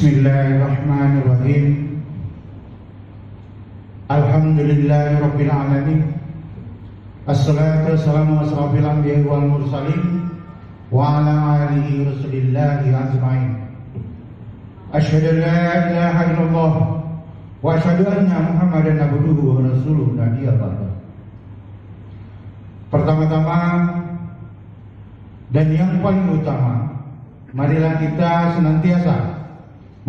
Bismillahirrahmanirrahim. Alhamdulillahirabbil alamin. Assalatu wassalamu asrafil anbiya'i wal mursalin wa ala alihi rasulillahi ajmain. Asyhadu an la ilaha illallah wa asyhadu anna Muhammadan abduhu wa rasuluhu. Nabi Allah Pertama-tama dan yang paling utama marilah kita senantiasa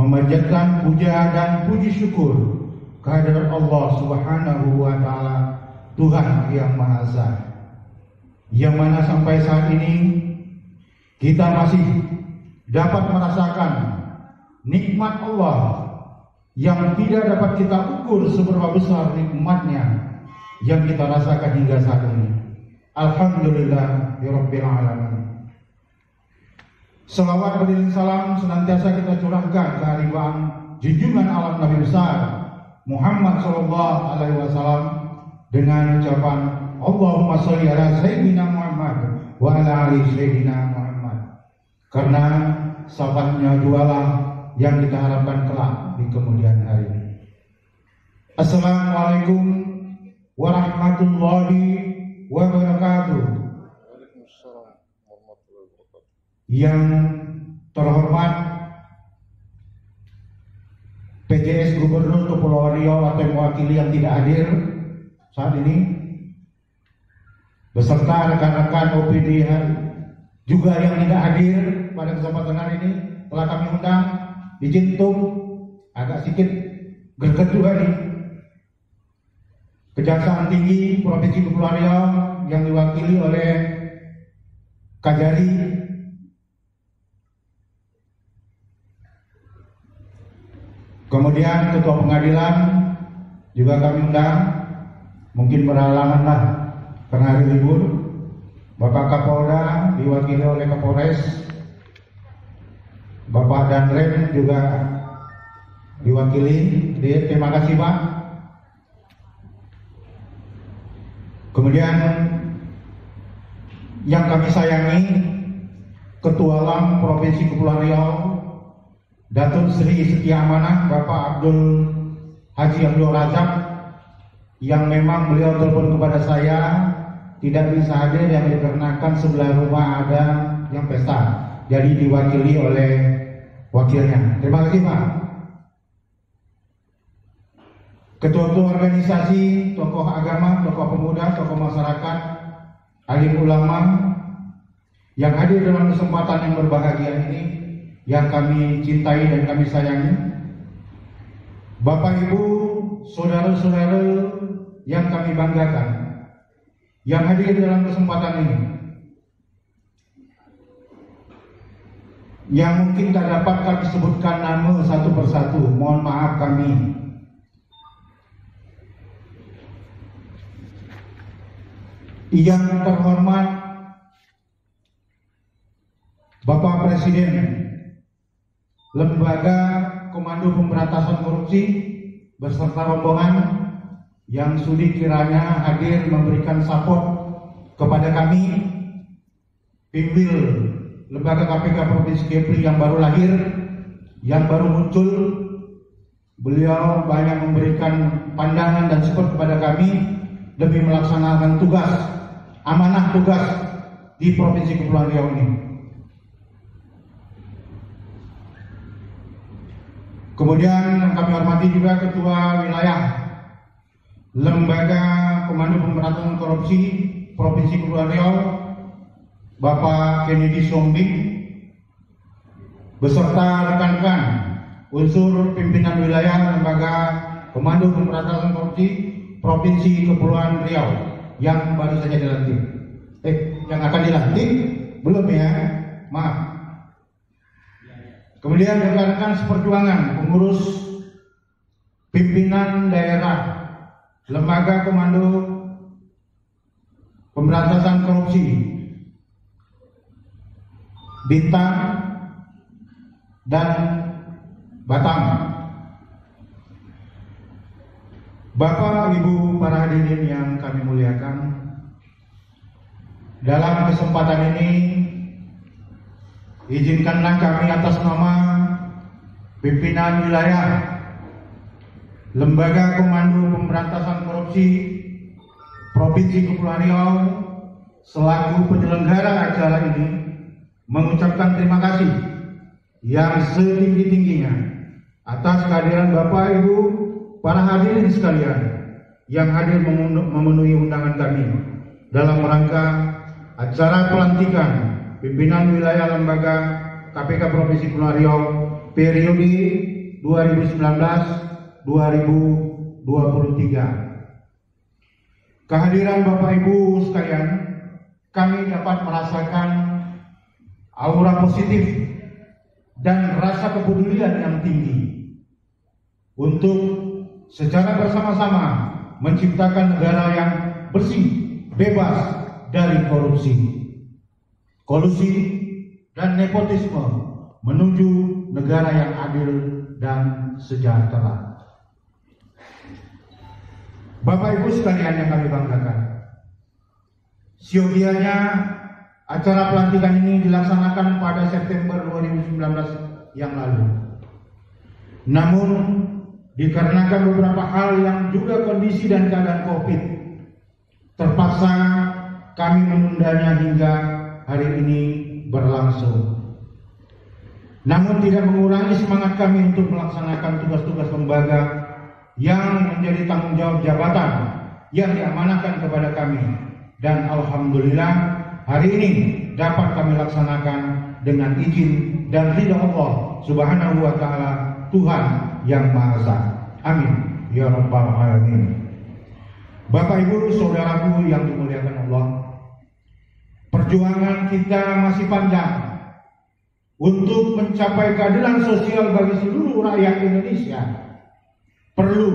memanjatkan puja dan puji syukur kehadirat Allah Subhanahu wa taala Tuhan yang Maha Esa. Yang mana sampai saat ini kita masih dapat merasakan nikmat Allah yang tidak dapat kita ukur seberapa besar nikmatnya yang kita rasakan hingga saat ini. Alhamdulillah ya Alamin. Selawat beriring salam senantiasa kita curahkan ke hariban junjungan alam Nabi besar Muhammad Sallallahu Alaihi Wasallam dengan ucapan Allahumma sholli ala Sayyidina Muhammad wa ala ali Sayyidina Muhammad karena sahabatnya jualah yang kita harapkan kelak di kemudian hari. Assalamualaikum warahmatullahi wabarakatuh. Yang terhormat PJS Gubernur Kepulauan Riau atau mewakili yang tidak hadir saat ini beserta rekan-rekan OPD juga yang tidak hadir pada kesempatan hari ini telah kami undang di Jintung. Agak sedikit gerget juga nih. Kejaksaan Tinggi Provinsi Kepulauan Riau yang diwakili oleh Kajari Kemudian Ketua Pengadilan juga kami undang. Mungkin berhalangan lah karena hari libur. Bapak Kapolda diwakili oleh Kapolres. Bapak Danrem juga diwakili. Terima kasih Pak. Kemudian yang kami sayangi Ketua LAM Provinsi Kepulauan Riau Datuk Sri Setia Amanah Bapak Abdul Haji Abdul Rajab yang memang beliau telepon kepada saya tidak bisa hadir yang dikarenakan sebelah rumah ada yang pesta. Jadi diwakili oleh wakilnya. Terima kasih Pak. Ketua-ketua organisasi tokoh agama tokoh pemuda tokoh masyarakat alim ulama yang hadir dalam kesempatan yang berbahagia ini yang kami cintai dan kami sayangi. Bapak Ibu saudara-saudara yang kami banggakan yang hadir dalam kesempatan ini. Yang mungkin tak dapat kami sebutkan nama satu persatu mohon maaf kami. Yang terhormat Bapak Presiden Lembaga Komando Pemberantasan Korupsi beserta rombongan yang sudi kiranya hadir memberikan support kepada kami pimpin lembaga KPK Provinsi Kepri yang baru lahir yang baru muncul. Beliau banyak memberikan pandangan dan support kepada kami demi melaksanakan tugas amanah tugas di Provinsi Kepulauan Riau ini kemudian kami hormati juga Ketua Wilayah Lembaga Komando Pemberantasan Korupsi Provinsi Kepulauan Riau Bapak Kennedy Sombing beserta rekan-rekan unsur pimpinan wilayah Lembaga Komando Pemberantasan Korupsi Provinsi Kepulauan Riau yang baru saja dilantik. Eh, yang akan dilantik belum ya? Maaf. Kemudian rekan-rekan seperjuangan pengurus pimpinan daerah Lembaga Komando Pemberantasan Korupsi Bintang dan Batam. Bapak Ibu para hadirin yang kami muliakan, dalam kesempatan ini izinkanlah kami atas nama pimpinan wilayah, Lembaga Komando Pemberantasan Korupsi Provinsi Kepulauan Riau selaku penyelenggara acara ini mengucapkan terima kasih yang setinggi-tingginya atas kehadiran Bapak Ibu para hadirin sekalian yang hadir memenuhi undangan kami dalam rangka acara pelantikan pimpinan wilayah lembaga KPK Provinsi Kepulauan Riau periode 2019-2023. Kehadiran Bapak Ibu sekalian, kami dapat merasakan aura positif dan rasa kepedulian yang tinggi untuk secara bersama-sama menciptakan negara yang bersih, bebas dari korupsi, kolusi, dan nepotisme menuju negara yang adil dan sejahtera. Bapak Ibu sekalian yang kami banggakan, siogianya acara pelantikan ini dilaksanakan pada September 2019 yang lalu. Namun dikarenakan beberapa hal yang juga kondisi dan keadaan COVID terpaksa kami menundanya hingga hari ini berlangsung. Namun tidak mengurangi semangat kami untuk melaksanakan tugas-tugas lembaga yang menjadi tanggung jawab jabatan yang diamanahkan kepada kami. Dan Alhamdulillah hari ini dapat kami laksanakan dengan izin dan ridha Allah Subhanahu wa taala Tuhan yang Maha Esa. Amin. Ya Rabbal Alamin. Bapak Ibu, saudaraku yang dimuliakan Allah, perjuangan kita masih panjang untuk mencapai keadilan sosial bagi seluruh rakyat Indonesia perlu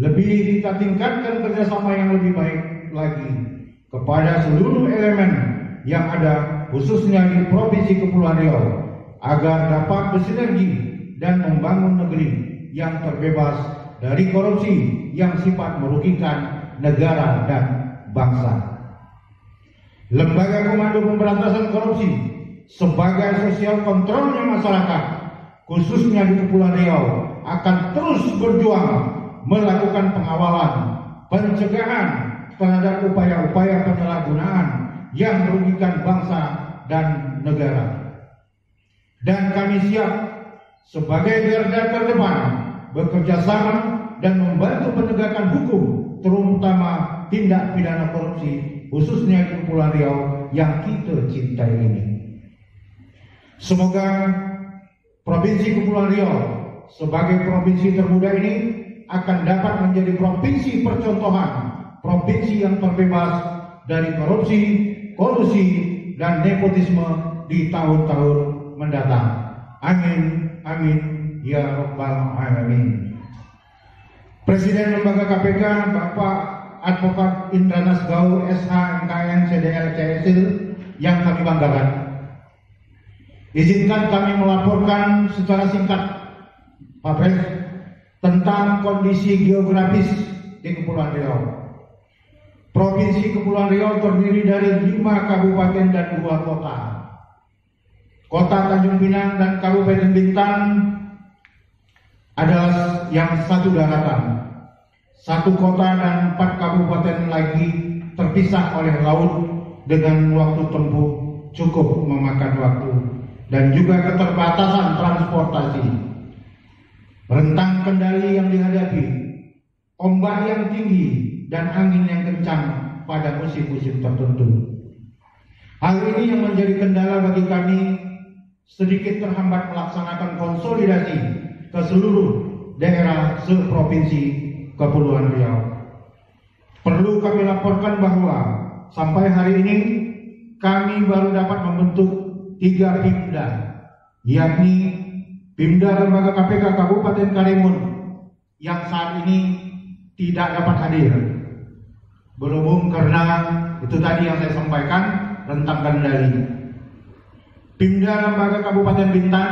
lebih kita tingkatkan kerjasama yang lebih baik lagi kepada seluruh elemen yang ada khususnya di Provinsi Kepulauan Riau agar dapat bersinergi dan membangun negeri yang terbebas dari korupsi yang sifat merugikan negara dan bangsa. Lembaga Komando Pemberantasan Korupsi sebagai sosial kontrolnya masyarakat khususnya di Kepulauan Riau akan terus berjuang melakukan pengawalan, pencegahan terhadap upaya-upaya penyalahgunaan yang merugikan bangsa dan negara. Dan kami siap sebagai garda terdepan bekerja sama dan membantu penegakan hukum terutama tindak pidana korupsi khususnya di Kepulauan Riau yang kita cintai ini. Semoga Provinsi Kepulauan Riau sebagai provinsi termuda ini akan dapat menjadi provinsi percontohan, provinsi yang terbebas dari korupsi, kolusi, dan nepotisme di tahun-tahun mendatang. Amin, amin, ya rabbal alamin. Presiden Lembaga KPK Bapak Advokat Indranas Gau SH MKN CDL CSIL yang kami banggakan Izinkan kami melaporkan secara singkat, Pak Pres, tentang kondisi geografis di Kepulauan Riau. Provinsi Kepulauan Riau terdiri dari lima kabupaten dan dua kota. Kota Tanjung Pinang dan Kabupaten Bintan adalah yang satu daratan. Satu kota dan empat kabupaten lagi terpisah oleh laut dengan waktu tempuh cukup memakan waktu dan juga keterbatasan transportasi. Rentang kendali yang dihadapi, ombak yang tinggi dan angin yang kencang pada musim-musim tertentu. Hal ini yang menjadi kendala bagi kami sedikit terhambat melaksanakan konsolidasi ke seluruh daerah seprovinsi Kepulauan Riau. Perlu kami laporkan bahwa sampai hari ini kami baru dapat membentuk tiga Pimda, yakni Pimda Lembaga KPK Kabupaten Karimun yang saat ini tidak dapat hadir. Berhubung karena itu tadi yang saya sampaikan rentang kendali. Pimda Lembaga Kabupaten Bintan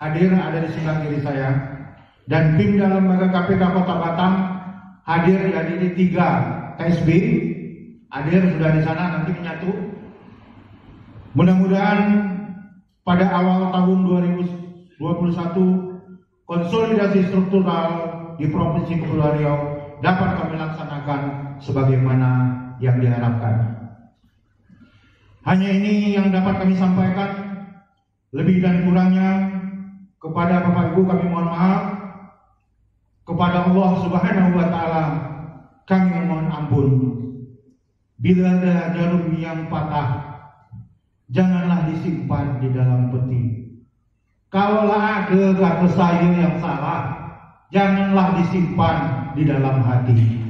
hadir ada di sebelah kiri saya dan Pimda Lembaga KPK Kota Batam hadir di tiga KSB hadir sudah di sana nanti menyatu Mudah-mudahan pada awal tahun 2021 konsolidasi struktural di Provinsi Kepulauan Riau dapat kami laksanakan sebagaimana yang diharapkan. Hanya ini yang dapat kami sampaikan. Lebih dan kurangnya kepada Bapak Ibu kami mohon maaf. Kepada Allah Subhanahu wa taala kami mohon ampun. Bila ada jarum yang patah, janganlah disimpan di dalam peti. Kalaulah ada kata saya yang salah, janganlah disimpan di dalam hati.